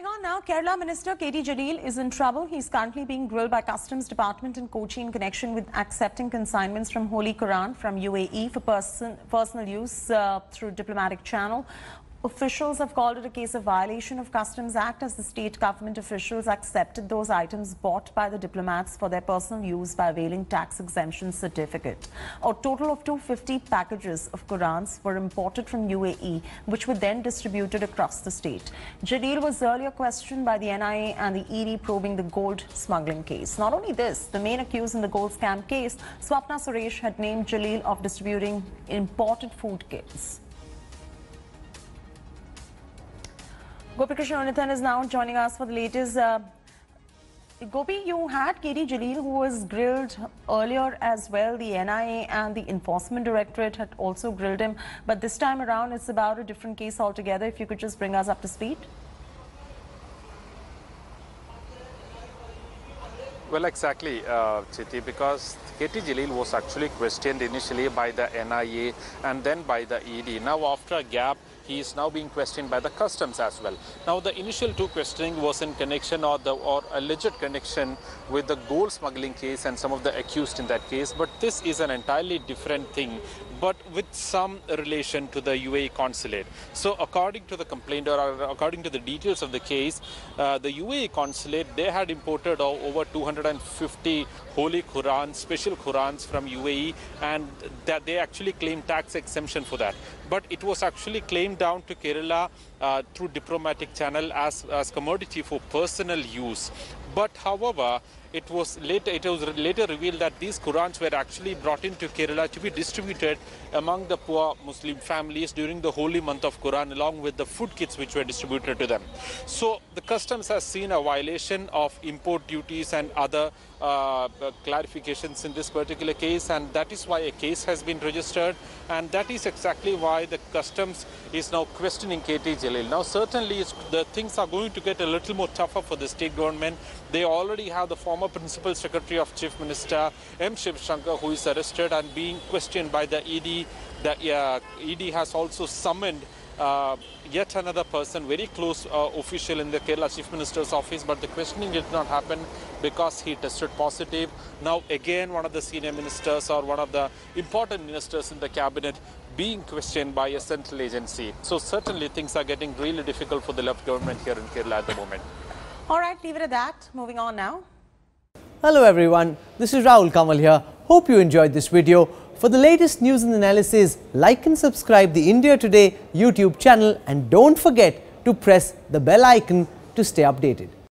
Moving on now, Kerala Minister KT Jaleel is in trouble. He's currently being grilled by Customs Department in Kochi in connection with accepting consignments from Holy Quran from UAE for person, personal use uh, through diplomatic channel. Officials have called it a case of violation of Customs Act as the state government officials accepted those items bought by the diplomats for their personal use by availing tax exemption certificate. A total of 250 packages of Qurans were imported from UAE, which were then distributed across the state. Jaleel was earlier questioned by the NIA and the ED probing the gold smuggling case. Not only this, the main accused in the gold scam case, Swapna Suresh, had named Jaleel of distributing imported food kits. Gopikrishnan Krishnanathan is now joining us for the latest. Uh, Gopi, you had KT Jaleel who was grilled earlier as well. The NIA and the Enforcement Directorate had also grilled him. But this time around, it's about a different case altogether. If you could just bring us up to speed. Well, exactly, uh, Chiti, because KT Jaleel was actually questioned initially by the NIA and then by the ED. Now, after a gap, he is now being questioned by the customs as well. Now, the initial two questioning was in connection or the or alleged connection with the gold smuggling case and some of the accused in that case. But this is an entirely different thing, but with some relation to the UAE consulate. So, according to the complaint or according to the details of the case, uh, the UAE consulate they had imported over 250 holy Qurans, special Qurans from UAE, and that they actually claimed tax exemption for that. But it was actually claimed down to Kerala uh, through diplomatic channel as, as commodity for personal use. But however, it was later it was later revealed that these Qurans were actually brought into Kerala to be distributed among the poor Muslim families during the holy month of Quran along with the food kits which were distributed to them. So the customs has seen a violation of import duties and other uh, clarifications in this particular case and that is why a case has been registered and that is exactly why the customs is now questioning KT Jaleel. Now certainly the things are going to get a little more tougher for the state government. They already have the former principal secretary of Chief Minister M. Shiv Shankar who is arrested and being questioned by the ED. The uh, ED has also summoned uh, yet another person, very close uh, official in the Kerala Chief Minister's office, but the questioning did not happen because he tested positive. Now again, one of the senior ministers or one of the important ministers in the cabinet being questioned by a central agency. So certainly things are getting really difficult for the left government here in Kerala at the moment. All right, leave it at that. Moving on now. Hello everyone, this is Rahul Kanwal here. Hope you enjoyed this video. For the latest news and analysis, like and subscribe the India Today YouTube channel and don't forget to press the bell icon to stay updated.